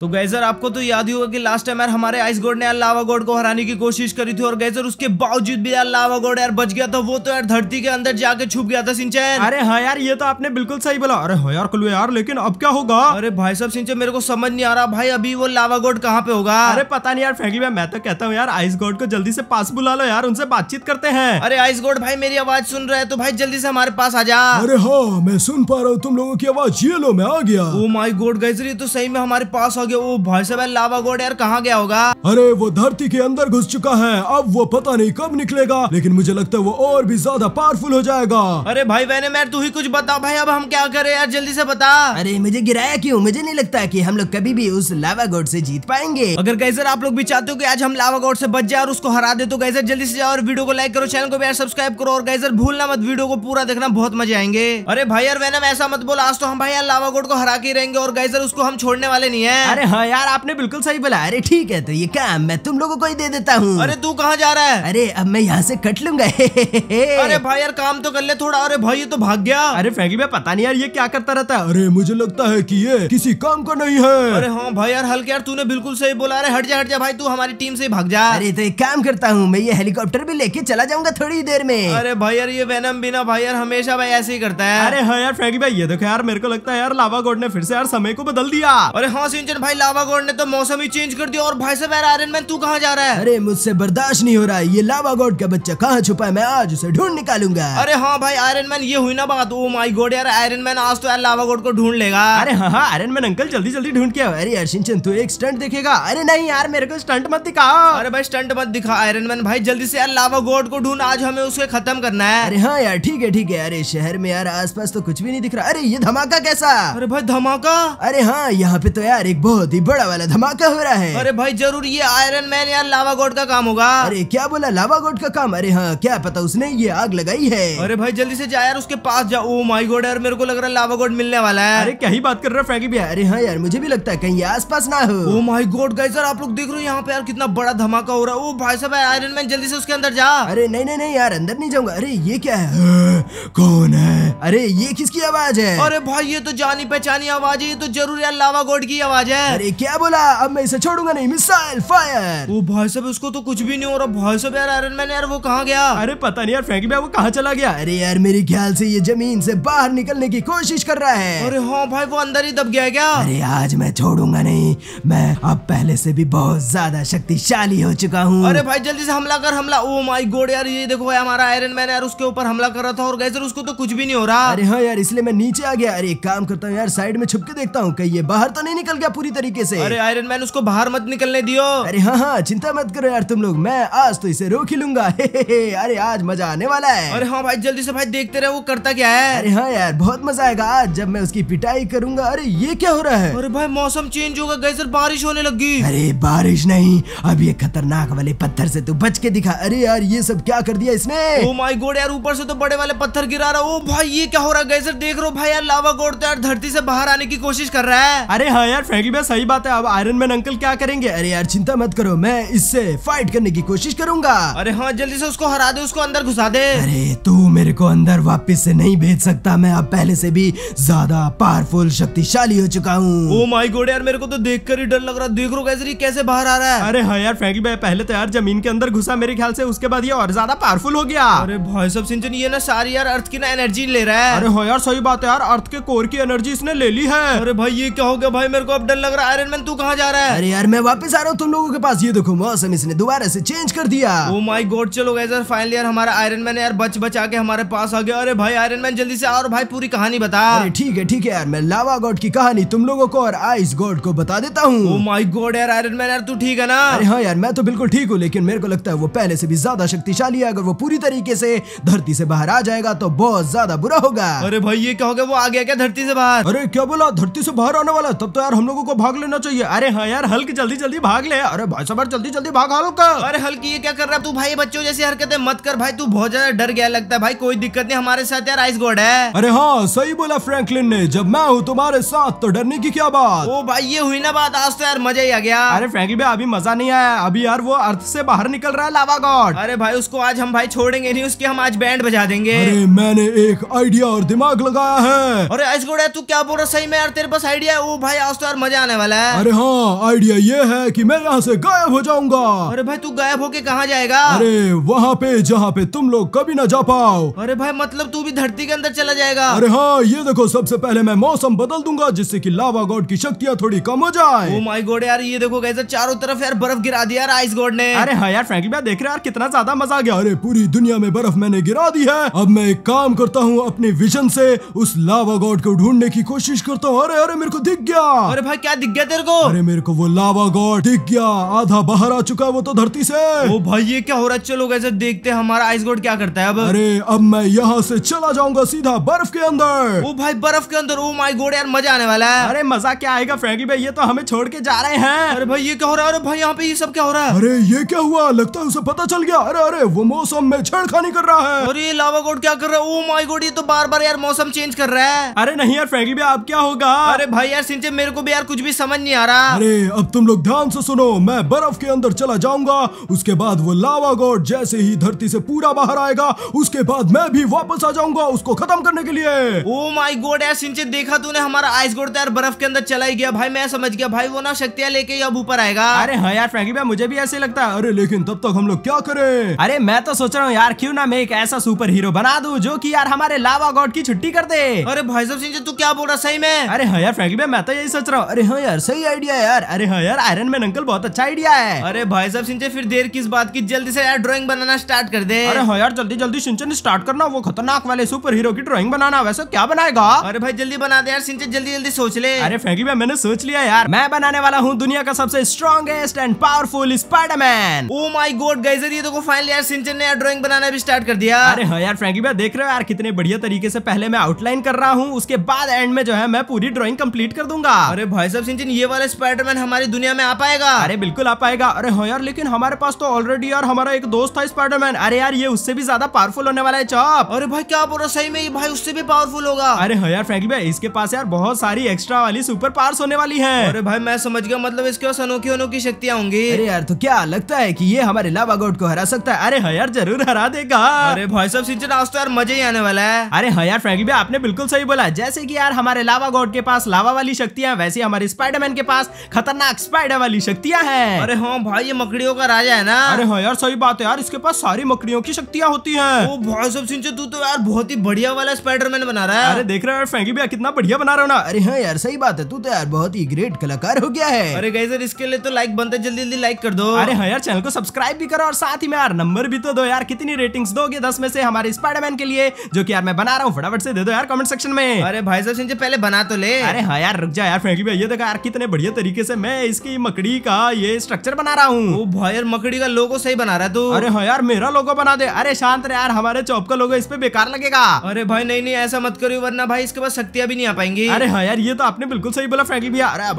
तो गैजर आपको तो याद ही होगा कि लास्ट टाइम यार हमारे आइस गोड ने यार लावा गोड को हराने की कोशिश करी थी और गैजर उसके बावजूद भी यार लावा गोड यार बच गया था। वो तो यार धरती के अंदर जाके छुप गया था सिंचन। अरे हाँ यार ये तो आपने बिल्कुल सही बोला। अरे हाँ यार कुलू यार लेकिन अब क्या होगा? अरे भाई साहब सिंचन मेरे को समझ नहीं आ रहा। भाई अभी वो लावा गोड कहाँ पे होगा? अरे पता नहीं यार फ्रेंकली भाई मैं तो कहता हूँ यार आइस गोड को जल्दी से पास बुला लो यार उनसे बातचीत करते हैं। अरे आइस गोड भाई मेरी आवाज़ सुन रहे हैं तो भाई जल्दी से हमारे पास आ जा अरे हाँ मैं सुन पा रहा हूँ तुम लोगों की आवाज़ ये लो मैं आ गया। ओ माई गोड गैजर ये तो सही में हमारे पास आ गया ओ भाई साहब यार लावा गोड यार कहाँ गया होगा? अरे वो धरती के अंदर घुस चुका है। अब वो पता नहीं कब निकलेगा लेकिन मुझे लगता है वो और भी ज़्यादा पावरफुल हो जाएगा। अरे भाई मैंने मैं तू ही कुछ बता भाई अब हम क्या करें यार जल्दी से बता। अरे मुझे गिराया क्यों? मुझे नहीं लगता है कि हम लोग कभी भी उस लावा गोड से जीत पाएँगे। अगर गैजर आप लोग भी चाहते हो कि आज हम लावा गॉड से बच जाए और उसको हरा दे तो गैजर जल्दी से जाओ और वीडियो को लाइक करो चैनल को भी यार सब्सक्राइब करो और गैजर भूलना मत वीडियो को पूरा देखना बहुत मज़े आएँगे। अरे भाई यार वैनम ऐसा मत बोल आज तो हम भाई यार लावा गॉड को हरा के रहेंगे और गैजर उसको हम छोड़ने वाले नहीं है। अरे हाँ यार आपने बिल्कुल सही बोला। अरे ठीक है तो ये काम मैं तुम लोगों को ही दे देता हूँ। अरे तू कहाँ जा रहा है? अरे अब मैं यहाँ से कट लूँगा। अरे भाई यार काम तो कर ले थोड़ा। अरे भाई ये तो भाग गया। अरे फ्रेंकली भाई पता नहीं यार ये क्या करता रहता है। अरे मुझे लगता है कि ये किसी काम का नहीं है। अरे हाँ भाई यार हल्के यार तूने बिल्कुल सही बोला। अरे हट जा हट जा भाई तू हमारी टीम से भाग जा। अरे तो एक काम करता हूँ मैं ये हेलीकॉप्टर भी लेके चला जाऊँगा थोड़ी देर में। अरे भाई यार ये वैनम बिना भाई यार हमेशा भाई ऐसे ही करता है। अरे हाँ यार फ्रेंकली भाई ये देखो यार मेरे को लगता है यार लावा गॉड ने फिर से यार समय को बदल दिया। अरे हाँ सिंचन भाई लावा गॉड ने तो मौसम ही चेंज कर दिया और भाई साहब यार आयरन मैन तू कहाँ जा रहा है? अरे मुझसे बर्दाश्त नहीं हो रहा है। ये लावा गॉड का बच्चा कहाँ छुपा है? मैं आज उसे ढूंढ निकालूँगा। अरे हाँ भाई आयरन मैन ये हुई ना बात। ओ माय गॉड यार आयरन मैन आज तो यार लावा गॉड को ढूंढ लेगा। अरे हाँ हाँ आयरन मैन अंकल जल्दी जल्दी ढूंढ के आओ। अरे यार शिनचन तू एक स्टंट देखेगा। अरे नहीं यार मेरे को स्टंट मत दिखाओ। अरे भाई स्टंट मत दिखा आयरन मैन भाई जल्दी से यार लावा गॉड को ढूंढ। आज हमें उसे खत्म करना है। अरे हाँ यार ठीक है ठीक है। अरे शहर में यार आसपास तो कुछ भी नहीं दिख रहा। अरे ये धमाका कैसा? अरे भाई धमाका? अरे हाँ यहाँ पे तो यार एक बहुत ही बड़ा वाला धमाका हो रहा है। अरे भाई ज़रूर ये आयरन मैन यार लावा गॉड का काम होगा। अरे क्या बोला लावा गोड का काम? अरे हाँ क्या पता उसने ये आग लगाई है। अरे भाई जल्दी से जा यार उसके पास जा। ओ माय गॉड यार मेरे को लग रहा है लावा गॉड मिलने वाला है। अरे क्या ही बात कर रहा है फ्रेंकी भैया? अरे हाँ यार मुझे भी लगता है कहीं आस पास ना हो। ओ माय गॉड गाइस यार आप लोग देख रहे हो यहाँ पे यार कितना बड़ा धमाका हो रहा है। ओ भाई साहब आयरन मैन जल्दी से उसके अंदर जा। अरे नहीं नहीं नहीं यार अंदर नहीं जाऊँगा। अरे ये क्या है? कौन है? अरे ये किसकी आवाज़ है? अरे भाई ये तो जानी पहचानी आवाज़ है ये तो ज़रूर यार लावा गोड की आवाज़ है। अरे क्या बोला? अब मैं इसे छोड़ूँगा नहीं। मिसाइल फायर वो भाई साहब उसको तो कुछ भी नहीं हो रहा। भाई साहब यार आयरन मैन यार वो कहाँ गया? अरे पता नहीं यार फ्रेंकी भैया वो कहाँ चला गया? अरे यार मेरे ख्याल से ये ज़मीन से बाहर निकलने की कोशिश कर रहा है। अरे हाँ भाई वो अंदर ही दब गया क्या? अरे आज मैं छोड़ूँगा नहीं। मैं अब पहले से भी बहुत ज़्यादा शक्तिशाली हो चुका हूँ। अरे भाई जल्दी से हमला कर हमला। ओ माई गोड यार ये देखो भाई हमारा आयरन मैन यार उसके ऊपर हमला कर रहा था। और गैसर उसको तो कुछ भी नहीं हो रहा। अरे हाँ यार इसलिए मैं नीचे आ गया। अरे एक काम करता हूँ यार साइड में छुप के देखता हूँ। कहीं ये बाहर तो नहीं निकल गया पूरी तरीके से। अरे आयरन मैन उसको बाहर मत निकलने दियो। अरे हाँ हाँ चिंता मत करो यार तुम लोग मैं आज तो इसे रोक ही लूँगा। हे, हे, हे, अरे आज मज़ा आने वाला है। अरे हाँ भाई जल्दी से भाई देखते रहे वो करता क्या है। अरे हाँ यार बहुत मज़ा आएगा आज जब मैं उसकी पिटाई करूँगा। अरे ये क्या हो रहा है? अरे भाई मौसम चेंज होगा गैसर बारिश होने लगी। अरे बारिश नहीं अब ये खतरनाक वाले पत्थर से तू बच के दिखा। अरे यार ये सब क्या कर दिया इसने? ओ माय गॉड यार ऊपर से तो बड़े वाले पत्थर गिरा रहा ओ भाई ये क्या हो रहा है गैसर देख रहे हो भाई यार लावा गॉड तो यार धरती से बाहर आने की कोशिश कर रहा है। अरे हाँ यार भैया सही बात है अब आयरन मैन अंकल क्या करेंगे? अरे यार चिंता मत करो मैं इससे फाइट करने की कोशिश करूँगा। अरे हाँ जल्दी से उसको हरा दे उसको अंदर घुसा दे। अरे तू मेरे को अंदर वापस से नहीं भेज सकता मैं अब पहले से भी ज़्यादा पावरफुल शक्तिशाली हो चुका हूँ। ओ माय गॉड यार मेरे को तो देखकर ही डर लग रहा है। देख गैसर ये कैसे बाहर आ रहा है। अरे हाँ यार फ्रेंकी भैया पहले तो यार ज़मीन के अंदर घुसा मेरे ख्याल से उसके बाद ये और ज़्यादा पावरफुल हो गया। अरे भाई सब सिंचन ये ना सारी यार अर्थ की ना एनर्जी ले रहा है। अरे हाँ यार सही बात है यार अर्थ के कोर की एनर्जी इसने ले ली है। अरे भाई ये क्या हो गया? भाई मेरे को अब डर लग रहा है आयरन मैन तू कहाँ जा रहा है? अरे यार मैं वापस आ रहा हूँ तुम लोगों के पास। ये देखो मौसम इसने दोबारा से चेंज कर दिया। ओ माय गॉड चलो गैसर फाइनली यार हमारा आयरन मैन यार बच बचा के हमारे पास आ गया। अरे भाई आयरन मैन जल्दी से और भाई पूरी कहानी बता। अरे ठीक है ठीक है यार मैं लावा गॉड की कहानी तुम लोगों को और आइस गॉड को बता देता ओ हूँ माय गॉड यार आयरन मैन यार तू ठीक है ना? अरे हाँ यार मैं तो बिल्कुल ठीक हूँ लेकिन मेरे को लगता है वो पहले से भी ज़्यादा शक्तिशाली है। अगर वो पूरी तरीके से धरती से बाहर आ जाएगा तो बहुत ज़्यादा बुरा होगा। अरे भाई ये क्या हो गया? वो आ गया क्या धरती से बाहर? अरे क्या बोला? धरती से बाहर आने वाला? तब तो यार हम लोगों को भाग लेना चाहिए। अरे हाँ यार हल्क जल्दी जल्दी भाग ले। अरे भाई साहब जल्दी जल्दी भाग हल्क। अरे हल्की ये क्या कर रहा है? तू भाई बच्चों जैसी हरकतें मत कर भाई। तू बहुत ज़्यादा डर गया लगता है भाई। कोई दिक्कत नहीं हमारे साथ यार आइस गॉड है। अरे हाँ सही बोला फ्रैंकलिन ने। जब मैं हूँ तुम्हारे साथ तो डरने की क्या बात? ओ भाई ये हुई ना बात आज तो यार मज़ा ही आ गया। अरे फ्रेंकी भैया अभी मज़ा नहीं आया। अभी यार वो अर्थ से बाहर निकल रहा है लावा गॉड। अरे भाई उसको आज हम भाई छोड़ेंगे नहीं उसके हम आज बैंड बजा देंगे। अरे मैंने एक आइडिया और दिमाग लगाया है। अरे आइस गॉड है तू क्या बोल रहा सही में यार तेरे पास आइडिया है। ओ भाई आज तो यार मज़ा आने वाला है। अरे हाँ आइडिया ये है कि मैं यहाँ से गायब हो जाऊँगा। अरे भाई तू गायब होके कहाँ जाएगा? अरे वहाँ पे जहाँ पे तुम लोग कभी ना जा पाओ। अरे भाई मतलब तू भी धरती के अंदर चला जाएगा। अरे हाँ ये देखो सबसे पहले मैं मौसम बदल दूँगा जिससे की लावा गॉड की शक्तियाँ थोड़ी कम हो ओ जाए माय गॉड यार ये देखो कैसे चारों तरफ़ यार बर्फ़ गिरा दिया यार आइस गॉड ने। अरे हाँ यार फ्रैंकली भैया देख रहे यार कितना ज़्यादा मज़ा आ गया। अरे पूरी दुनिया में बर्फ़ मैंने गिरा दी है। अब मैं एक काम करता हूँ अपने विजन से उस लावा गॉड को ढूँढने की कोशिश करता हूँ। अरे अरे मेरे को दिख गया। अरे भाई क्या दिख गया तेरे को? अरे मेरे को वो लावा गॉड दिख गया। आधा बाहर आ चुका है वो तो धरती से। ओ भाई ये क्या हो रहा है? चलो कैसे देखते हैं हमारा आइस गॉड क्या करता है अब। अरे अब मैं यहाँ से चला जाऊँगा सीधा बर्फ़ के अंदर। ओ भाई बर्फ़ के अंदर। ओ माय गॉड यार मज़ा आने वाला है। अरे मज़ा क्या आएगा? फ्रैंकली भाई ये तो हमें छोड़ के जा रहे हैं। अरे भाई ये क्या हो रहा है? अरे भाई यहाँ पे ये सब क्या हो रहा है? अरे ये क्या हुआ? लगता है उसे पता चल गया। अरे अरे वो मौसम में छेड़खानी कर रहा है। अरे ये लावा गॉड क्या कर रहा है? ओ माय गॉड ये तो बार बार यार मौसम चेंज कर रहा है। अरे नहीं यार फ्रैंकली भाई अब क्या होगा? अरे भाई यार सिंचे मेरे को भी यार कुछ भी समझ नहीं आ रहा। अरे अब तुम लोग ध्यान से सुनो मैं बर्फ़ के अंदर चला जाऊँगा उसके बाद वो लावा गॉड जैसे ही धरती से पूरा बाहर आएगा उसके बाद मैं भी वापस आ जाऊँगा उसको खत्म करने के लिए। ओ माय गॉड यार सिंचे देखा तूने हमारा आइस गॉड तो यार बर्फ़ के अंदर चला ही गया। भाई मैं समझ गया भाई वो ना शक्तियाँ लेके अब ऊपर आएगा। अरे हाँ यार फ्रैंकली भाई मुझे भी ऐसे लगता। है अरे लेकिन तब तक हम लोग क्या करें? अरे मैं तो सोच रहा हूँ यार क्यों ना मैं एक ऐसा सुपर हीरो बना दू जो की यार हमारे लावा गॉड की छुट्टी कर दे। अरे भाई साहब सिंचे तू क्या बोल रहा सही में? अरे हाँ यार फ्रैंकली भाई मैं तो यही सोच रहा हूँ। अरे हाँ यार सही आइडिया यार। अरे हाँ यार आयरन मैन अंकल बहुत अच्छा आइडिया है। अरे भाई साहब सिंचे फिर देर किस बात की? जल्दी से यार ड्राइंग बनाना स्टार्ट कर दे। अरे हाँ यार जल्दी जल्दी सिंचन स्टार्ट करना वो खतरनाक वाले सुपर हीरो की ड्राइंग बनाना वैसे क्या बनाएगा? अरे भाई जल्दी बना दे यार सिंचे जल्दी जल्दी सोच ले। अरे फ्रैंकली भैया मैंने सोच लिया यार। मैं बनाने वाला हूँ दुनिया का सबसे strongest and powerful Spiderman oh my god geyser ये देखो फाइनली यार सिंचन ने यार ड्राइंग बनाना भी स्टार्ट कर दिया। अरे हाँ यार फ्रैंकी भैया देख रहे हो यार कितने बढ़िया तरीके से पहले मैं आउटलाइन कर रहा हूँ उसके बाद एंड में जो है मैं पूरी ड्राइंग कंप्लीट कर दूँगा। अरे भाई साहब सिंचन ये वाला स्पाइडरमैन हमारी दुनिया में आ पाएगा। अरे बिल्कुल आ पाएगा। अरे हाँ यार लेकिन हमारे पास तो ऑलरेडी यार हमारा एक दोस्त था स्पाइडरमैन अरे यार ये उससे भी ज़्यादा पावरफुल होने वाला है चॉप। अरे भाई क्या बोल? रहा सही में ये भाई उससे भी पावरफुल होगा। अरे हाँ यार फ्रैंकी भैया इसके पास यार बहुत सारी एक्स्ट्रा वाली सुपर पावर्स होने वाली है। अरे भाई मैं समझ गया मतलब इसके पास अनोखी अनोखी शक्तियाँ होंगी। अरे यार तो क्या लगता है की ये हमारे लावा गॉड को हरा सकता है? अरे हाँ यार ज़रूर हरा देगा। अरे भाई साहब सिंचन आज तो यार मज़े ही आने वाला है। अरे हाँ यार फ्रैंकी भैया आपने बिल्कुल सही बोला। जैसे की यार हमारे लावा गॉड के पास लावा वाली शक्तियाँ वैसे हमारे स्पाइडरमैन के पास खतरनाक स्पाइडर वाली शक्तियाँ हैं। अरे हाँ भाई ये मकड़ियों का राजा है ना? अरे हाँ यार सही बात है यार इसके पास सारी मकड़ियों की शक्तियाँ होती है। ओ भाई साहब सिंचन तू तो यार बहुत ही बढ़िया वाला स्पाइडरमैन बना रहा है। अरे देख रहे हो यार फ्रैंकी भैया कितना बढ़िया बना रहे हो ना। अरे हाँ यार सही बात है तू तो यार बहुत ही ग्रेट कलाकार हो गया है। अरे गाइजर इसके लिए तो लाइक बनता है जल्दी जल्दी लाइक कर दो। अरे हाँ यार चैनल को सब्सक्राइब भी करो और साथ ही में यार नंबर भी तो दो यार कितनी रेटिंग्स दोगे दस में से हमारे स्पाइडरमैन के लिए जो कि यार मैं बना रहा हूँ फटाफट से दे दो यार कमेंट सेक्शन में। अरे भाई साहब सिंह पहले बना तो ले। अरे हाँ यार रुक जा यार फ्रैंकी भैया ये देखो यार कितने बढ़िया तरीके से मैं इसकी मकड़ी का ये स्ट्रक्चर बना रहा हूँ। भाई यार मकड़ी का लोगो सही बना रहा है तू। अरे हाँ यार मेरा लोगो बना दे। अरे शांत रहे यार हमारे चौप का लोगो इस पे बेकार लगेगा। अरे भाई नहीं नहीं ऐसा मत करो वरना भाई इसके पास शक्तियाँ भी नहीं आ पाएँगी। अरे हाँ यार ये तो आपने बिल्कुल सही बोला फ्रैंकी भैया अरे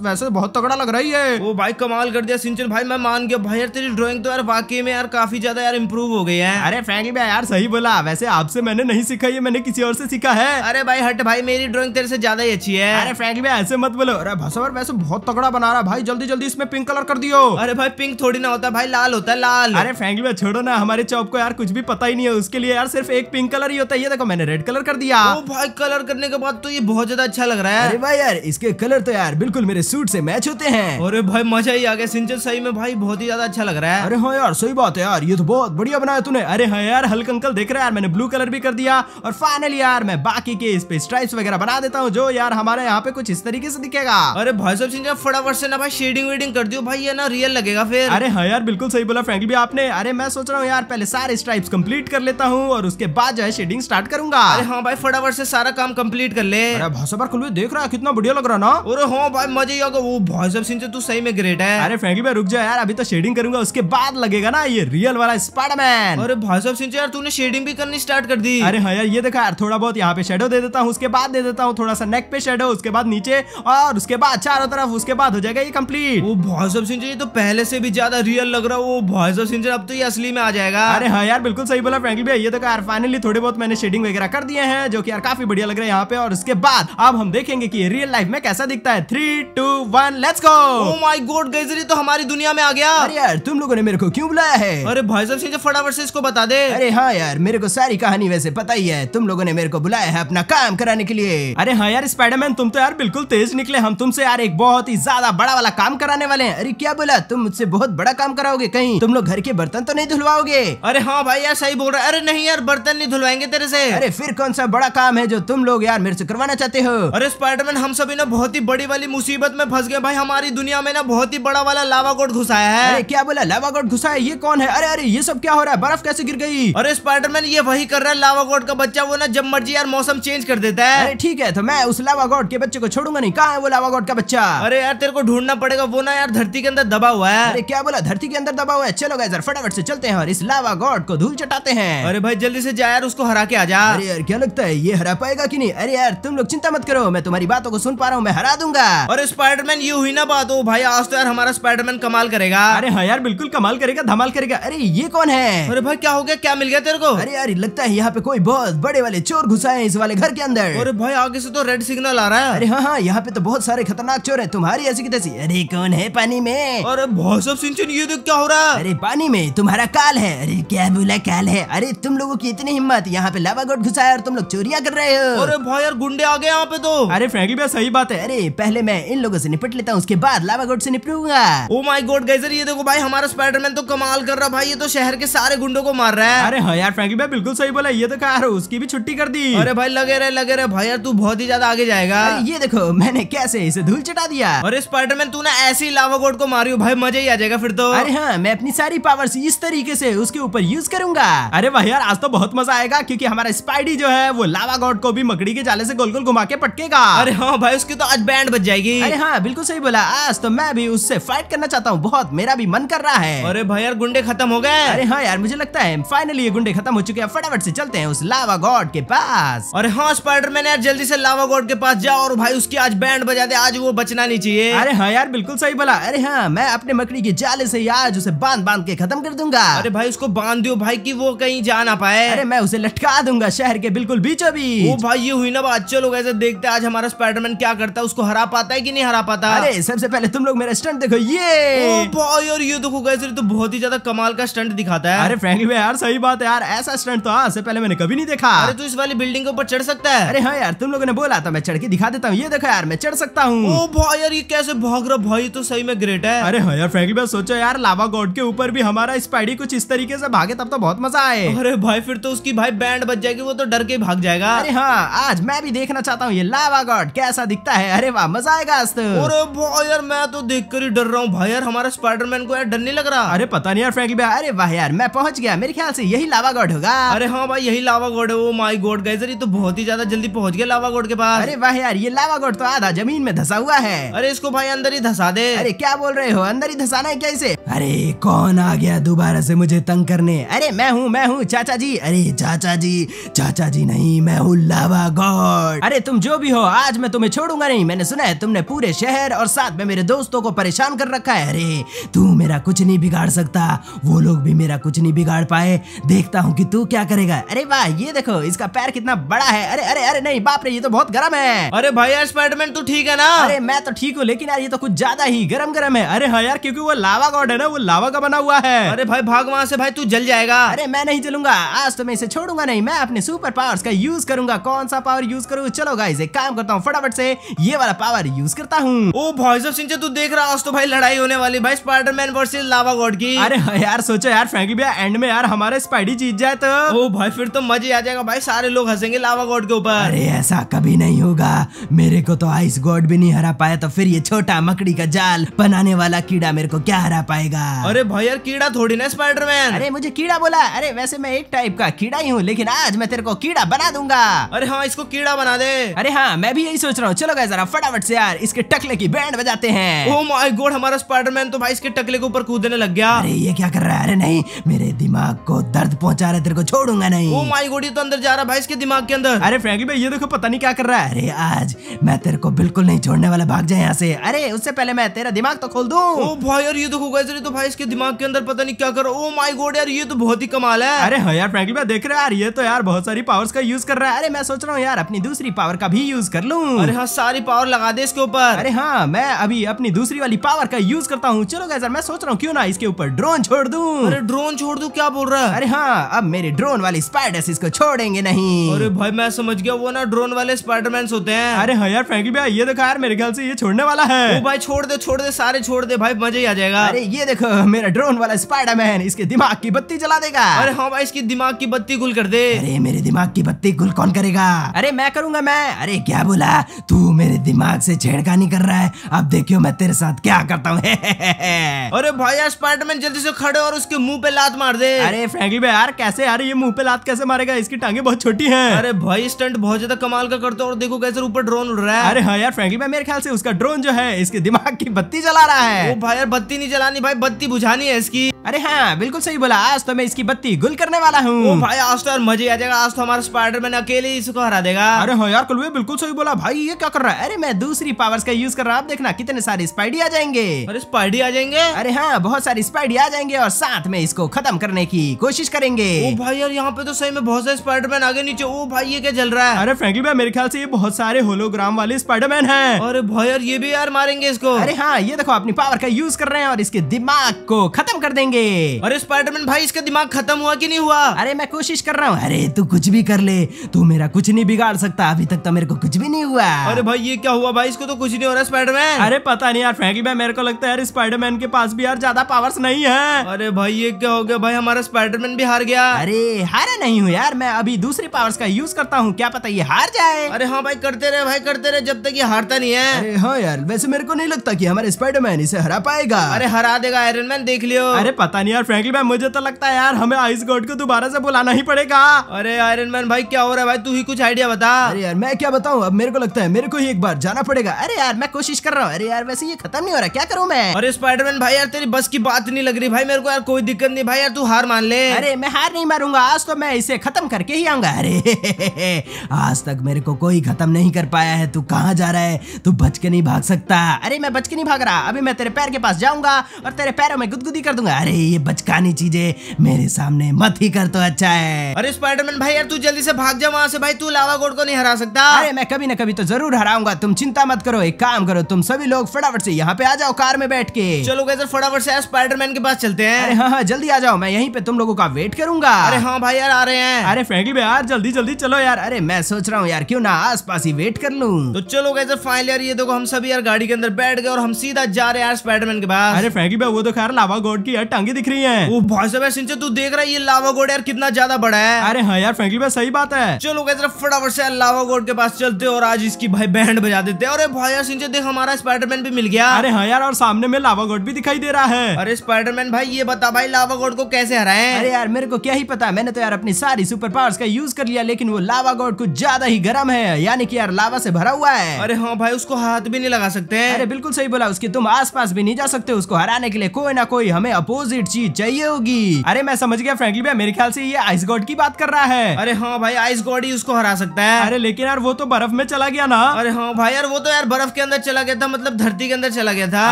वैसे बहुत तगड़ा लग रही है वो भाई कमाल कर दिया सिंचन। भाई मैं मान गया भाई यार तेरी ड्राइंग तो यार वाकई में यार काफ़ी ज़्यादा यार इम्प्रूव हो गई है। अरे फ्रैंकी भैया यार सही बोला। वैसे आपसे मैंने नहीं सीखा ये मैंने किसी और से सीखा है। अरे भाई हट भाई मेरी ड्रॉइंग तेरे से ज़्यादा ही अच्छी है। अरे फ्रैंकी भैया ऐसे मत बोलो। अरे भाषावर वैसे बहुत तगड़ा बना रहा है। भाई जल्दी जल्दी इसमें पिंक कलर कर दियो। अरे भाई पिंक थोड़ी ना होता। भाई लाल होता है लाल। अरे फ्रैंकी भैया छोड़ो ना। हमारे चौप को यार कुछ भी पता ही नहीं है। उसके लिए यार सिर्फ़ एक पिंक कलर ही होता है। ये देखो मैंने रेड कलर कर दिया। ओ भाई कलर करने के बाद तो ये बहुत ज़्यादा अच्छा लग रहा है। अरे भाई यार इसके कलर तो यार बिल्कुल मेरे सूट से मैच होते हैं। अरे भाई मज़ा ही आ गया। सिंचन सही में भाई बहुत ही ज़्यादा अच्छा लग रहा है। अरे हाँ यार सही बात है यार। ये तो बहुत बढ़िया बनाया तूने। अरे हाँ यार हल्क अंकल देख रहे हैं यार मैंने ब्लू कलर भी कर दिया। और फाइनली यार मैं बाकी के इस पे स्ट्राइप्स वगैरह बना देता हूँ जो यार हमारे यहाँ पे कुछ इस तरीके से दिखेगा। अरे भाई साहब सिंचन फटाफट से ना भाई शेडिंग वेडिंग कर दियो भाई ये ना रियल लगेगा फिर। अरे हाँ यार बिल्कुल सही बोला फ्रैंकली भी आपने। अरे मैं सोच रहा हूँ यार पहले सारे स्ट्राइप्स कंप्लीट कर लेता हूँ और उसके बाद जो है शेडिंग स्टार्ट करूँगा। अरे हाँ भाई फटाफट से सारा काम कंप्लीट कर ले। अरे खुलवे देख रहा है कितना बढ़िया लग रहा ना? अरे हाँ भाई मज़े ही वो भाई साहब सिंचन तू सही में ग्रेट है। अरे फ्रैंकी भाई रुक जा यार अभी तो शेडिंग करूँगा उसके बाद लगेगा ना ये रियल वाला स्पाइडरमैन अरे भाई साहब सिंचन यार तूने शेडिंग भी करनी स्टार्ट कर दी। अरे हाँ यार ये देखा यार थोड़ा बहुत यहाँ पे शेडो दे देता हूँ उसके बाद दे देता हूँ थोड़ा सा नेक पे शेडो उसके बाद नीचे और उसके बाद चारों तरफ़ उसके बाद हो जाएगा ये कंप्लीट वो भाई साहब सिंचन ये तो पहले से भी ज़्यादा रियल लग रहा है। वो भाई साहब सिंचन अब तो ये असली में आ जाएगा। अरे हाँ यार बिल्कुल सही बोला फ्रैंकली भैया। ये देखो यार फाइनली थोड़े बहुत मैंने शेडिंग वगैरह कर दिए हैं जो कि यार काफ़ी बढ़िया लग रहे हैं यहाँ पे। और उसके बाद अब हम देखेंगे कि रियल लाइफ में कैसा दिखता है। Three two one let's go my god ये तो हमारी दुनिया में आ गया। अरे यार तुम लोगों ने मेरे को क्यों बुलाया है? अरे भाई साहब सिंचन फटाफट से इसको बता दे। अरे हाँ यार मेरे को सारी कहानी वैसे पता ही है। तुम लोगों ने मेरे को बुलाया है अपना काम कराने के लिए। अरे हाँ यार स्पाइडरमैन तुम तो यार बिल्कुल तेज निकले। हम तुमसे यार एक बहुत ही ज़्यादा बड़ा वाला काम कराने वाले हैं। अरे क्या बोला? तुम मुझसे बहुत बड़ा काम कराओगे कहीं? तुम लोग घर के बर्तन तो नहीं धुलवाओगे? अरे हाँ भाई यार सही बोल रहा है। अरे नहीं यार बर्तन नहीं धुलवाएँगे तेरे से। अरे फिर कौन सा बड़ा काम है जो तुम लोग यार मेरे से करवाना चाहते हो? अरे स्पाइडरमैन हम सभी ना बहुत ही बड़ी वाली मुसीबत में फंस गए। भाई हमारी दुनिया में ना बहुत ही बड़ा वाला लावा कोट घुसाया है। अरे क्या बोला? लावा गोड घुसा है? ये कौन है? अरे अरे ये सब क्या हो रहा है? बर्फ़ कैसे गिर गई? अरे स्पाइडरमैन ये वही कर रहा है। लावा कोट का बच्चा वो ना जब मर्ज़ी यार मौसम चेंज कर देता है। अरे ठीक है तो मैं उस लावा गॉड के बच्चे को छोड़ूँगा नहीं। कहा है वो लावा गॉड का बच्चा। अरे यार तेरे को ढूंढना पड़ेगा वो ना यार धरती के अंदर दबा हुआ है। अरे क्या बोला? धरती के अंदर दबा हुआ है? चलो गए फटाफट से चलते हैं और इस लावा गॉड को धूल चटाते हैं। अरे भाई जल्दी से जा यार उसको हरा के आ जा। अरे यार क्या लगता है ये हरा पाएगा की नहीं? अरे यार तुम लोग चिंता मत करो मैं तुम्हारी बातों को सुन पा रहा हूँ मैं हरा दूँगा। अरे स्पाइडरमैन ये हुई ना बात हो। भाई आज तो यार हमारा स्पाइडरमैन कमाल करेगा। अरे हाँ यार बिल्कुल कमाल करेगा धमाल करेगा। अरे ये कौन है? अरे भाई क्या हो गया? क्या मिल गया तेरे को? अरे यार लगता है यहाँ पे कोई बहुत बड़े वाले चोर घुसा है इस वाले घर के अंदर। अरे भाई आगे से तो रेड सिग्नल आ रहा है। अरे हाँ हाँ यहाँ पे तो बहुत सारे खतरनाक चोर है तुम्हारी ऐसी की तैसी। अरे कौन है पानी में? अरे भाई सब सिंचन ये देख क्या हो रहा है? अरे पानी में तुम्हारा काल है। अरे क्या बोला काल है? अरे तुम लोगों की इतनी हिम्मत यहाँ पे लावा गोट घुसा है और तुम लोग चोरिया कर रहे हो। अरे भाई यार गुंडे आ गए यहाँ पे तो। अरे फ्रैंकली भैया सही बात है। अरे पहले मैं इन लोगों से निपट लेता हूँ उसके बाद लावा गोट से निपटूँगा। ओ माई गॉड गाइजर ये देखो भाई हमारा स्पाइडरमैन तो कमाल कर रहा भाई ये तो शहर के सारे गुंडों को मार रहा है। अरे हाँ यार फ्रैंकली भैया बिल्कुल सही बोला ये तो कहा उसकी भी छुट्टी कर दी। अरे भाई लगे रहे लगे रहे भाई यार तू बहुत ही ज़्यादा आगे जाएगा। ये देखो मैंने कैसे इसे धूल चटा दिया। अरे स्पाइडरमैन तू ना ऐसे ही लावा गोड को मारी हो भाई मज़ा ही आ जाएगा फिर तो। अरे हाँ मैं अपनी सारी पावर्स इस तरीके से उसके ऊपर यूज़ करूँगा। अरे भाई यार आज तो बहुत मज़ा आएगा क्योंकि हमारा स्पाइडी जो है वो लावा गॉड को भी मकड़ी के जाले से गोल गोल घुमा के पटकेगा। अरे हाँ भाई उसकी तो आज बैंड बज जाएगी। अरे हाँ बिल्कुल सही बोला। आज तो मैं भी उससे फाइट करना चाहता हूँ बहुत मेरा भी मन कर रहा है। अरे भाई यार गुंडे खत्म हो गए। अरे हाँ यार मुझे लगता है फाइनली ये गुंडे खत्म हो चुके हैं फटाफट से चलते हैं उस लावा गॉड के पास। अरे हाँ स्पाइडरमैन यार जल्दी से लावा गॉड के पास जाओ और भाई उसकी आज बैंड बजा दे आज वो बचना नहीं चाहिए। अरे हाँ यार बिल्कुल सही बोला। अरे हाँ मैं अपने मकड़ी के जाले से आज उसे बाँध बाँध के खत्म कर दूँगा। अरे भाई उसको बाँध दो भाई कि वो कहीं जा ना पाए। अरे मैं उसे लटका दूँगा शहर के बिल्कुल बीचों ओ बीच भाई ये हुई ना बात। चलो ऐसे देखते हैं आज हमारा स्पाइडरमैन क्या करता है। उसको हरा पाता है कि नहीं हरा पाता? अरे सबसे पहले तुम लोग मेरा स्टंट देखो ये। भाई और ये देखो गैस तो बहुत ही ज़्यादा कमाल का स्टंट दिखाता है। अरे फ्रैंकली भैया यार सही बात है यार ऐसा स्टंट तो आज से पहले मैंने कभी नहीं देखा। अरे तू इस वाली बिल्डिंग के ऊपर चढ़ सकता है। अरे हाँ यार तुम लोगों ने बोला था मैं चढ़ के दिखा देता हूँ। ये देखो यार मैं चढ़ सकता हूँ। ओ भाई यार ये कैसे भाग रहा भाई? तो सही में ग्रेट है। अरे हाँ यार फ्रैंकली भैया सोचो यार लावा गॉड के ऊपर भी हमारा स्पाइडी कुछ इस तरीके से भागे तब तो बहुत मज़ा आए। अरे भाई फिर तो उसकी भाई बैंड बच जाएगी वो तो डर के भाग जाएगा। अरे हाँ आज मैं भी देखना चाहता हूँ ये लावा गॉड कैसा दिखता है? अरे वाह मज़ा आएगा आज तो। अरे भाई यार मैं तो देख कर ही डर रहा हूँ भाई यार हमारा स्पाइडरमैन को यार डर नहीं लग रहा। अरे पता नहीं यार फ्रैंकली भैया अरे वाह यार मैं पहुँच गया मेरे ख्याल से यही लावा गॉड होगा। अरे हाँ भाई यही लावा गोड है वो माई गोड गए तो बहुत ही ज़्यादा जल्दी पहुँच गया लावा गोड के पास। अरे वाह यार ये लावा गॉड तो आधा ज़मीन में धसा हुआ है। अरे इसको भाई अंदर ही धसा दे। अरे क्या बोल रहे हो? अंदर ही धसाना है क्या इसे? अरे कौन आ गया दोबारा से मुझे तंग करने? अरे मैं हूँ मैं हूँ चाचा जी। अरे चाचा जी चाचा जी नहीं मैं हूँ लावा गॉड। अरे तुम जो भी हो आज मैं तुम्हें छोड़ूँगा नहीं। मैंने सुना है तुमने पूरे शहर और साथ में मेरे दोस्तों को परेशान कर रखा है। अरे तू मेरा कुछ नहीं बिगाड़ सकता। वो लोग भी मेरा कुछ नहीं बिगाड़ पाए। देखता हूँ कि तू क्या करेगा। अरे वाह ये देखो इसका पैर कितना बड़ा है। अरे अरे अरे नहीं बाप रे ये तो बहुत गर्म है। अरे भाई स्पाइडरमैन तू ठीक है ना? अरे मैं तो ठीक हूँ लेकिन यार ये तो कुछ ज़्यादा ही गरम गरम है। अरे हाँ यार क्योंकि वो लावा गॉड है ना वो लावा का बना हुआ है। अरे भाई भाग वहाँ से भाई तू जल जाएगा। अरे मैं नहीं चलूँगा आज तो मैं इसे छोड़ूँगा नहीं मैं अपने सुपर पावर्स का यूज़ करूँगा। कौन सा पावर यूज़ करूँ? चलो गाइस एक काम करता हूँ फटाफट से ये वाला पावर यूज़ करता हूँ। ओ भाई साहब सिंचे तू देख रहा आज तो भाई लड़ाई होने वाली भाई स्पाइडरमैन वर्सेस लावा गॉड की। अरे हाँ यार सोचो यार फ्रैंकली भैया एंड में यार हमारे स्पाइडी जीत जाए तो। ओ भाई फिर तो मज़े आ जाएगा भाई सारे लोग हंसेंगे लावा गॉड के ऊपर। अरे ऐसा कभी नहीं होगा। मेरे को तो आइस गॉड भी नहीं हरा पाया तो फिर ये छोटा मकड़ी का जाल बनाने वाला कीड़ा मेरे को क्या हरा पाएगा? अरे भाई यार कीड़ा थोड़ी ना स्पाइडरमैन अरे मुझे कीड़ा बोला। अरे वैसे मैं एक टाइप का कीड़ा ही हूँ लेकिन आज मैं तेरे को कीड़ा बना दूँगा। अरे हाँ इसको कीड़ा बना दे। अरे हाँ मैं भी यही सोच रहा हूँ। चलो गाइस जरा फटाफट से यार इसके टकले की बैंड बजाते हैं। ओ माय गॉड हमारा स्पाइडरमैन तो भाई इसके टकले के ऊपर कूदने लग गया। अरे ये क्या कर रहा है? अरे नहीं मेरे दिमाग को दर्द पहुँचा रहा है तेरे को छोड़ूँगा नहीं। ओ माय गॉड ये तो अंदर जा रहा है भाई इसके दिमाग के अंदर। अरे फ्रैंकली भैया ये देखो पता नहीं क्या कर रहा है। अरे आज मैं तेरे को बिल्कुल नहीं छोड़ने वाला भाग जाए यहाँ से। अरे उससे पहले मैं तेरा दिमाग तो खोल दू। ओ भाई यार ये देखो गाइस ये तो भाई इसके दिमाग के अंदर पता नहीं क्या करो ओ माय गॉड यार ये तो बहुत ही कमाल है। अरे हाँ यार फ्रैंकली भैया देख रहे यार ये तो यार बहुत सारी पावर्स का यूज़ कर रहा है। अरे मैं सोच रहा हूँ यार अपनी दूसरी पावर का भी यूज़ कर लू। अरे हाँ सारी पावर लगा दे इसके ऊपर। अरे हाँ मैं अभी अपनी दूसरी वाली पावर का यूज़ करता हूँ। चलो गाइस मैं सोच रहा हूँ क्यों ना इसके ऊपर ड्रोन छोड़ दू? अरे ड्रोन छोड़ दू? क्या बोल रहा है? अरे हाँ अब मेरे ड्रोन वाले स्पाइडर्स इसको छोड़ेंगे नहीं। अरे भाई मैं समझ गया वो ना ड्रोन वाले स्पाइडरमैन होते हैं। अरे हाँ यार फ्रैंकली भैया ये देखो यार मेरे ख्याल से ये छोड़ने वाला है। ओ भाई छोड़ दे छोड़ दे सारे छोड़ दे भाई मज़ा ही आ जाएगा। अरे ये देखो मेरा ड्रोन वाला स्पाइडरमैन इसके दिमाग की बत्ती जला देगा। अरे हाँ भाई इसकी दिमाग की बत्ती गुल कर दे। अरे मेरे दिमाग की बत्ती गुल कौन करेगा? अरे मैं करूँगा मैं। अरे क्या बोला? तू मेरे दिमाग से छेड़खानी कर रहा है। अब देखियो मैं तेरे साथ क्या करता हूँ। अरे भाई यार स्पाइडरमैन जल्दी से खड़े और उसके मुँह पे लात मार दे। अरे फ्रैंकली भाई यार कैसे यार ये मुँह पे लात कैसे मारेगा? इसकी टांगे बहुत छोटी है। अरे भाई स्टंट बहुत ज़्यादा कमाल का करते हो और देखो कैसे ऊपर ड्रोन उड़ रहा है। अरे हाँ यार फ्रैंकली भाई मेरे ख्याल से उसका ड्रोन जो है इसके दिमाग की बत्ती जला रहा ओ है भाई यार बत्ती नहीं जलानी भाई बत्ती बुझानी है इसकी। अरे हाँ बिल्कुल सही बोला। आज तो मैं इसकी बत्ती गुल करने वाला हूँ। भाई आज तो यार मज़े आ जाएगा। आज तो हमारा स्पाइडरमैन अकेले इसको हरा देगा। अरे हाँ यार कलुए बिल्कुल सही बोला। भाई ये क्या कर रहा है? अरे मैं दूसरी पावर्स का यूज़ कर रहा हूँ। आप देखना कितने सारे स्पाइडी आ जाएँगे। अरे स्पाइडी आ जाएँगे? अरे हाँ बहुत सारी स्पाइडी आ जाएँगे और साथ में इसको खत्म करने की कोशिश करेंगे। ओ भाई यार यहाँ पे तो सही में बहुत सारे स्पाइडरमैन आगे नीचे। ओ भाई ये क्या जल रहा है? अरे फ्रैंकली भाई मेरे ख्याल से ये बहुत सारे होलोग्राम वाले स्पाइडरमैन हैं। अरे भाई यार ये भी यार मारेंगे इसको। अरे हाँ ये देखो अपनी पावर का यूज़ कर रहे हैं और इसके दिमाग को खत्म कर देंगे। अरे स्पाइडरमैन भाई इसका दिमाग खत्म हुआ कि नहीं हुआ? अरे मैं कोशिश कर रहा हूँ। अरे तू कुछ भी कर ले तू मेरा कुछ नहीं बिगाड़ सकता। अभी तक तो मेरे को कुछ भी नहीं हुआ। अरे भाई ये क्या हुआ भाई? इसको तो कुछ नहीं हो रहा स्पाइडरमैन अरे पता नहीं यार फ्रैंकली भाई मेरे को लगता है यार स्पाइडरमैन के पास भी यार ज़्यादा पावर्स नहीं है। अरे भाई ये क्या हो गया भाई? हमारा स्पाइडरमैन भी हार गया। अरे हारा नहीं हूँ यार मैं अभी दूसरी पावर्स का यूज़ करता हूँ। क्या पता ये हार जाए। अरे हाँ भाई करते रहे भाई करते रहे। जब तक ये हारता नहीं है। अरे हाँ यार वैसे मेरे को नहीं लगता कि हमारे स्पाइडरमैन इसे हरा पाएगा। अरे हरा देगा आयरन मैन देख लियो। अरे पता नहीं यार फ्रैंकली भाई मुझे तो लगता है यार हमें आइस गॉड को दोबारा से बुलाना ही पड़ेगा। अरे आयरन मैन भाई क्या हो रहा है भाई? तू ही कुछ आइडिया बता। अरे यार मैं क्या बताऊँ? अब मेरे को लगता है मेरे को ही एक बार जाना पड़ेगा। अरे यार मैं कोशिश कर रहा हूँ। अरे यार वैसे ये खत्म नहीं हो रहा क्या करूँ मैं? अरे स्पाइडरमैन भाई यार तेरी बस की बात नहीं लग रही। भाई मेरे को यार कोई दिक्कत नहीं। भाई यार तू हार मान ले। अरे मैं हार नहीं मारूँगा आज तो मैं इसे खत्म करके ही आऊँगा। अरे आज तक मेरे को कोई खत्म नहीं कर पाया है। तू कहाँ जा रहा है? तू बच के नहीं भाग सकता। अरे मैं बच के नहीं भाग रहा। अभी मैं तेरे पैर के पास जाऊँगा और तेरे पैरों में गुदगुदी कर दूँगा। अरे ये बचकानी चीज़ें मेरे सामने मत ही कर तो अच्छा है। अरे स्पाइडरमैन भाई यार तू जल्दी से भाग जा वहाँ से। भाई तू लावा गोड को नहीं हरा सकता। अरे मैं कभी ना कभी तो ज़रूर हराऊँगा। तुम चिंता मत करो। एक काम करो तुम सभी लोग फटाफट से यहाँ पे आ जाओ कार में बैठ के। चलो कैसे फटाफट से स्पाइडरमैन के पास चलते अरे हैं हाँ हाँ जल्दी आ जाओ। मैं यहीं पे तुम लोगों का वेट करूँगा। अरे हाँ भाई यार आ रहे हैं। अरे फ्रैंकली भाई यार जल्दी जल्दी चलो यार। अरे मैं सोच रहा हूँ यार क्यों ना आस पास ही वेट कर लूँ। तो चलो कैसे फाइनल यार ये देखो हम सभी यार गाड़ी के अंदर बैठ गए और हम सीधा जा रहे हैं यार स्पाइडरमैन के पास। अरे फ्रैंकली भाई वो तो खैर लावा गॉड की यार टांगे दिख रही हैं। ओ भाई साहब सिंचे तू देख रहा है ये लावा गोड यार कितना ज़्यादा बड़ा है। अरे हाँ यार फ्रैंकली भाई सही बात है। चलो कैसे फटाफट से लावा गोड के पास चलते और आज इसकी भाई बैंड बजा देते अरे भाई यार सिंचे देख हमारा स्पाइडरमैन भी मिल गया। अरे हाँ यार और सामने में लावा गोड भी दिखाई दे रहा है। अरे स्पाइडरमैन भाई ये बता भाई लावा गोड को कैसे हराए? अरे यार मेरे को क्या ही पता मैंने तो यार अपनी सारी सुपर पावर्स का यूज़ कर लिया लेकिन वो लावा गोड कुछ ज़्यादा ही गर्म है। यानी कि यार लावा से भरा हुआ है। अरे हाँ भाई उसको हाथ भी नहीं लगा सकते। अरे बिल्कुल सही बोला उसके तुम आसपास भी नहीं जा सकते उसको हराने के लिए कोई ना कोई हमें अपोजिट चीज़ चाहिए होगी। अरे मैं समझ गया फ्रैंकली भाई मेरे ख्याल से ये आइस गॉड की बात कर रहा है। अरे हाँ भाई आइस गॉड ही उसको हरा सकता है। अरे लेकिन यार वो तो बर्फ़ में चला गया ना। अरे हाँ भाई यार वो तो यार बर्फ़ के अंदर चला गया था मतलब धरती के अंदर चला गया था।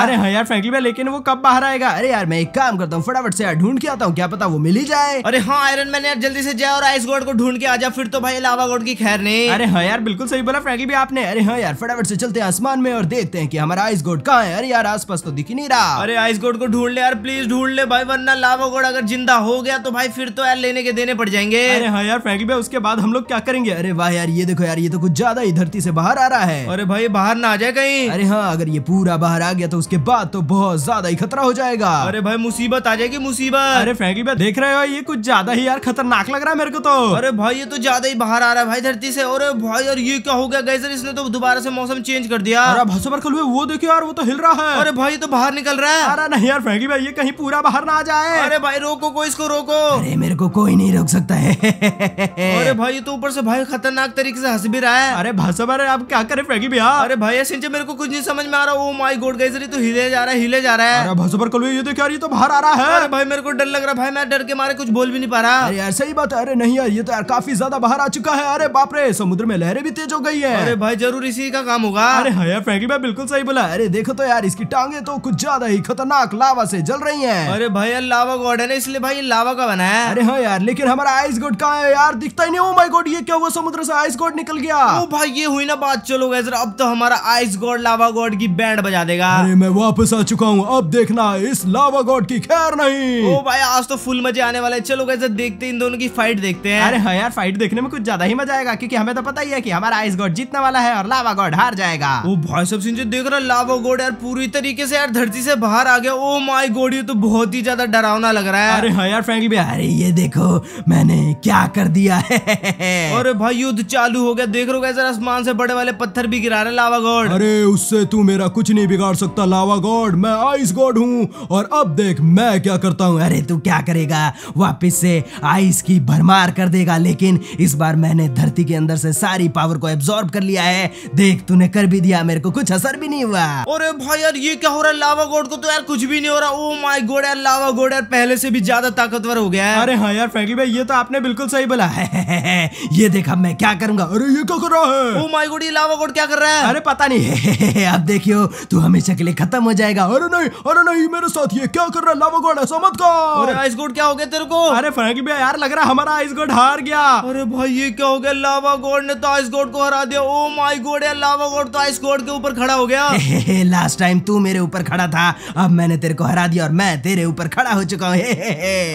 अरे हाँ यार फ्रैंकली भाई लेकिन वो कब बाहर आएगा? अरे यार मैं एक काम करता हूँ फटाफट से यार ढूंढ के आता हूँ क्या पता वो मिल ही जाए। अरे हाँ आयरन मैन यार जल्दी से जाए और आइस गॉड को ढूंढ के आ जा फिर तो भाई लावा गॉड की खैर नहीं। अरे हाँ यार बिल्कुल सही बोला फ्रैंकली भाई आपने। अरे हाँ यार फटाफट से चलते हैं आसमान में और देखते हैं कि हमारा आइस गोड कहाँ है। अरे यार आसपास तो दिख ही नहीं रहा। अरे आइस गोड को ढूंढ ले यार प्लीज़ ढूंढ ले भाई वरना लावा गॉड अगर ज़िंदा हो गया तो भाई फिर तो यार लेने के देने पड़ जाएँगे। अरे हाँ यार फ्रैंकली भाई उसके बाद हम लोग क्या करेंगे? अरे वाह यार ये देखो यार ये तो कुछ ज़्यादा ही धरती से बाहर आ रहा है। अरे भाई बाहर ना आ जाए कहीं। अरे हाँ अगर ये पूरा बाहर आ गया तो उसके बाद तो बहुत ज़्यादा ही खतरा हो जाएगा। अरे भाई मुसीबत आ जाएगी मुसीबत। अरे फ्रैंकली भाई देख रहे हो ये कुछ ज़्यादा ही यार खतरनाक लग रहा है मेरे को तो। अरे भाई ये तो ज़्यादा ही बाहर आ रहा है भाई धरती से। अरे भाई यार ये क्या हो गया? गैसर इसने तो दोबारा से मौसम चेंज कर दिया। अरे भाषा पर कल वो देखो यार वो तो हिल रहा है। अरे भाई तो बाहर निकल रहा है। अरे नहीं यार फैंकी भाई ये कहीं पूरा बाहर ना आ जाए। अरे भाई रोको को इसको रोको। अरे मेरे को कोई नहीं रोक सकता है। अरे भाई तो ऊपर से भाई खतरनाक तरीके से हंस भी रहा है। अरे भाषा पर आप क्या करे फ्रैंकली भैया। अरे भाई ऐसे मेरे को कुछ नहीं समझ में आ रहा। ओ माई गॉड ये तो हिले जा रहा है हिले जा रहा है। अरे पर कल ये देख यार ये तो बाहर आ रहा है। अरे भाई मेरे को डर लग रहा है। भाई मैं डर के मारे कुछ बोल भी नहीं पा रहा। अरे यार सही बात है। अरे नहीं यार ये तो यार काफ़ी ज़्यादा बाहर आ चुका है। अरे बाप रे समुद्र में लहरें भी तेज हो गई है। अरे भाई ज़रूर इसी का काम होगा। अरे हाँ यार फ्रैंकली भाई बिल्कुल सही बोला। अरे देखो तो यार इसकी टांगे तो कुछ ज़्यादा ही खतरनाक लावा से जल रही हैं। अरे भाई यार लावा गॉड है ना इसलिए भाई ये लावा का बना है। अरे हाँ यार लेकिन हमारा आइस गोड कहाँ है यार? दिखता ही नहीं। ओ माय गॉड ये क्या हुआ? समुद्र से आइस गोड निकल गया। ओ भाई ये हुई ना बात चलो गैसर अब तो हमारा आइस गोड लावा गॉड की बैंड बजा देगा। अरे मैं वापस आ चुका हूँ। अब देखना इस लावा गॉड की खैर नहीं। ओ भाई आज तो फुल मज़े आने वाले चलो गैसर देखते इन दोनों की फाइट देखते हैं। अरे हाँ यार फाइट देखने में कुछ ज़्यादा ही मज़ा आएगा क्योंकि हमें तो पता ही है कि हमारा आइस गॉड जीतने वाला है और लावा गॉड हार जाएगा। ओ भाई सब सिंचे देख रहा लावा गोड यार पूरी तरीके से यार धरती से बाहर आ गया। ओ माय गॉड ये तो बहुत ही ज़्यादा डरावना लग रहा है। अरे हाँ यार फ्रैंकली भैया अरे ये देखो मैंने क्या कर दिया है। अरे भाई युद्ध चालू हो गया देख रहे हो कैसे आसमान से बड़े वाले पत्थर भी गिरा रहे लावा गॉड। अरे उससे तू मेरा कुछ नहीं बिगाड़ सकता लावा गॉड मैं आइस गॉड हूँ और अब देख मैं क्या करता हूँ। अरे तू क्या करेगा वापिस से आइस की भरमार कर देगा लेकिन इस बार मैंने धरती के अंदर से सारी पावर को एब्जॉर्ब कर लिया है। देख तूने कर भी दिया मेरे को कुछ असर भी नहीं हुआ। अरे भाई यार ये क्या हो रहा है? लावा गोड को तो यार कुछ भी नहीं हो रहा। ओ माय गॉड यार लावा गोड यार पहले से भी ज़्यादा ताकतवर हो गया है। अरे हाँ यार फ्रैंकली भाई ये तो आपने बिल्कुल सही बोला। है ये देखा मैं क्या करूँगा? अरे ये क्या कर रहा है? ओ माय गॉड ये लावा गोड क्या कर रहा है? अरे पता नहीं। अब देखियो तू हमेशा के लिए खत्म हो जाएगा। अरे नहीं अरे नहीं मेरे साथ ये क्या कर रहा है? लावा गोड ऐसा मत अरे आइस गोड क्या हो गया तेरे को? अरे फ्रैंकली भाई यार लग रहा है हमारा आइस गोड हार गया। अरे भाई ये क्या हो गया? लावा गोड ने तो आइस गोड को हरा दिया। ओ माय गॉड यार लावा गोड तो आइस गोड के ऊपर खड़ा हो गया। लास्ट टाइम तू मेरे ऊपर खड़ा था अब मैंने तेरे को हरा दिया और मैं तेरे ऊपर खड़ा हो चुका हूँ।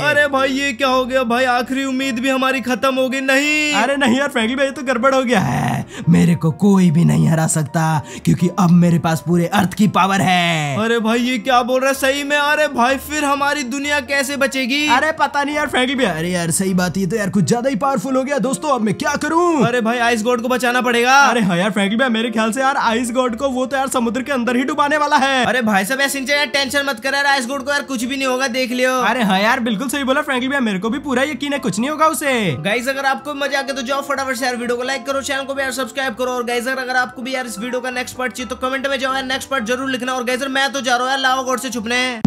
अरे भाई ये क्या हो गया? भाई आखिरी उम्मीद भी हमारी खत्म हो गई नहीं। अरे नहीं यार फ्रैंकली भाई तो गड़बड़ हो गया है। मेरे को कोई भी नहीं हरा सकता क्योंकि अब मेरे पास पूरे अर्थ की पावर है। अरे भाई ये क्या बोल रहा है? सही में अरे भाई फिर हमारी दुनिया कैसे बचेगी? अरे पता नहीं यार फ्रैंकली भैया अरे यार सही बात ये तो यार कुछ ज़्यादा ही पावरफुल हो गया। दोस्तों अब मैं क्या करूँ? अरे भाई आइस गोड को बचाना पड़ेगा। अरे हाँ यार फ्रैंकली भैया मेरे ख्याल से यार आइस गॉड को वो तो यार समुद्र के अंदर ही डुबाने वाला है। अरे भाई साहब यार सिंचन यार टेंशन मत कर यार आइस गोड को यार कुछ भी नहीं होगा देख लियो। अरे हाँ यार बिल्कुल सही बोला फ्रैंकली भैया मेरे को भी पूरा यकीन है कुछ नहीं होगा उसे। गाइज़ अगर आपको मज़ा आ गया तो जाओ फटाफट से यार वीडियो को लाइक करो चैनल को भी यार सब्सक्राइब करो और गाइजर अगर आपको भी यार इस वीडियो का नेक्स्ट पार्ट चाहिए तो कमेंट में जाओ यार नेक्स्ट पार्ट ज़रूर लिखना। और गाइजर मैं तो जा रहा हूँ यार लावा गोड से छुपने।